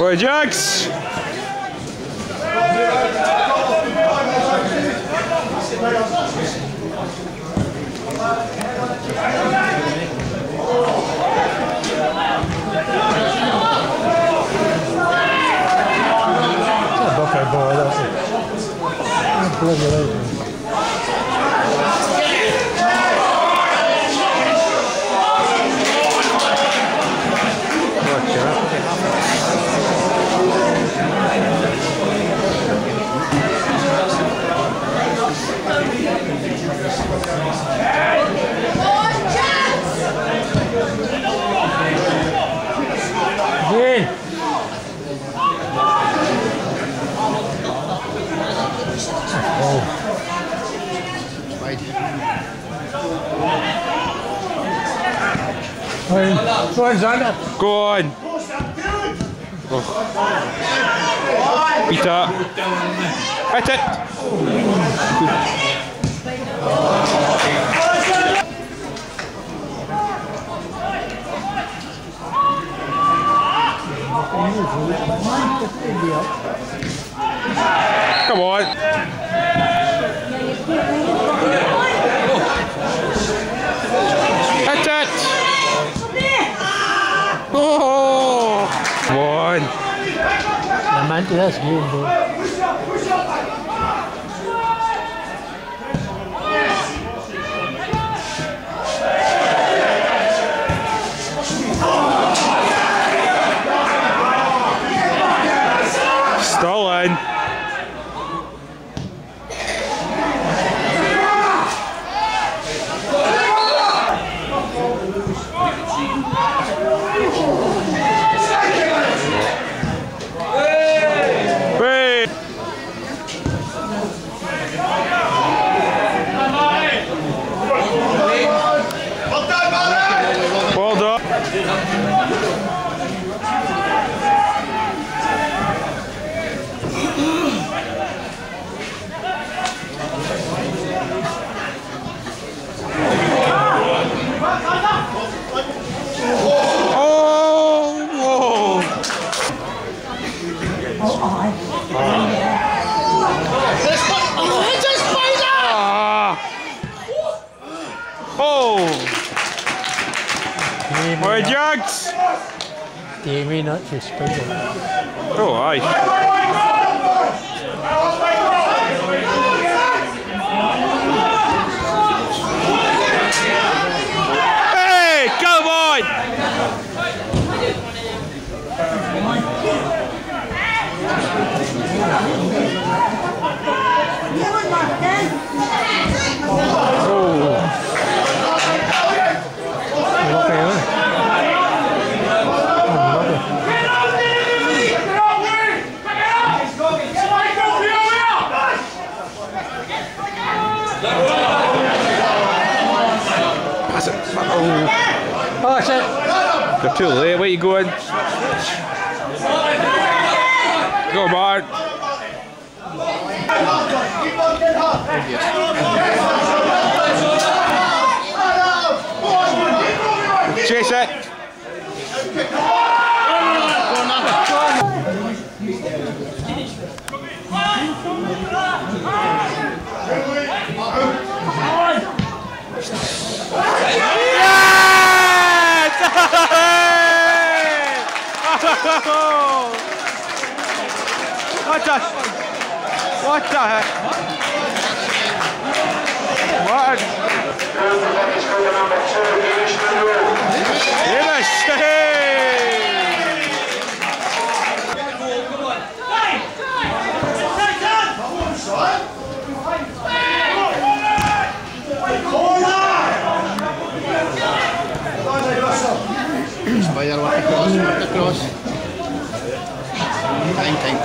Coi Jacks! Fine. Go on, Xander. Go on! Oh. Peter! Hit it! Come on! Hit it! Oh! Come on! This game, bro. Damien, that's your spider. Oh, aye. Hey, come on! Lucky, huh? Unlucky. Pass it. Oh, Oh, that's it. They're too late. Where you going? Go, Bart. Chase it. What the? What the heck? What? Finish! Hey! Spider what the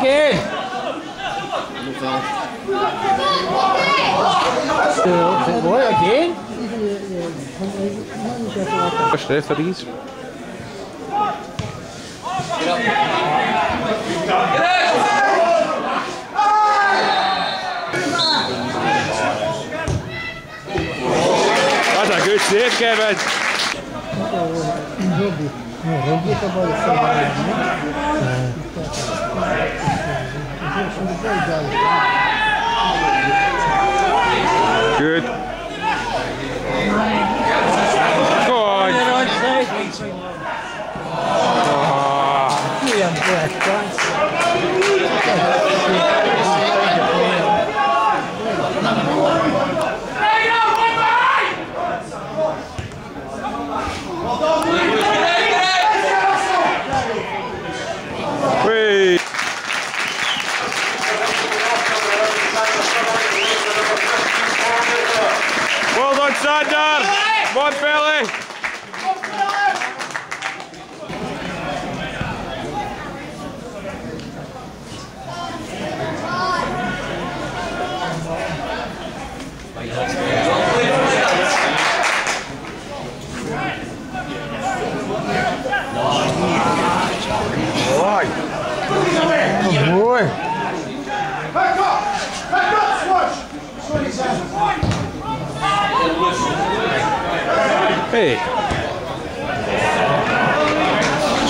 Again. Boy, again. First referees. That's a good save, Kevin. Morando e trabalhando. Well done, Hey.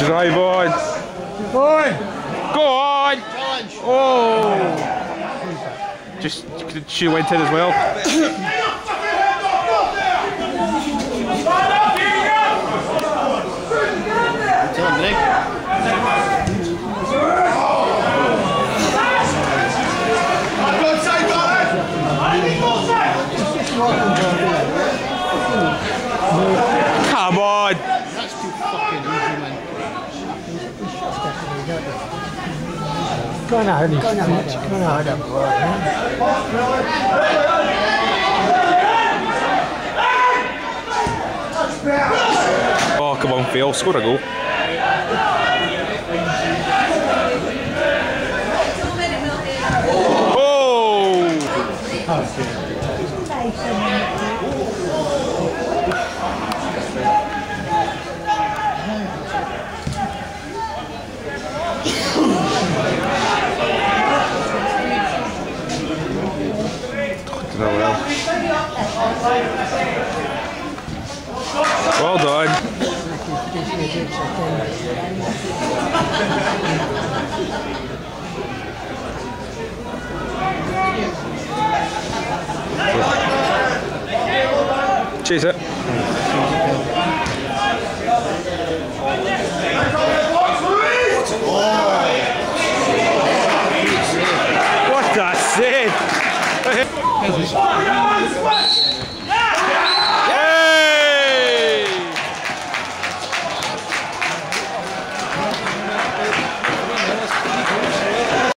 Drive on. Boy. Go on. Oh. Just she went in as well. Come on. That's too fucking easy, man. Go on out. Go on out. On out. Oh, come on, Phil. Score a goal. Well done. Chase it.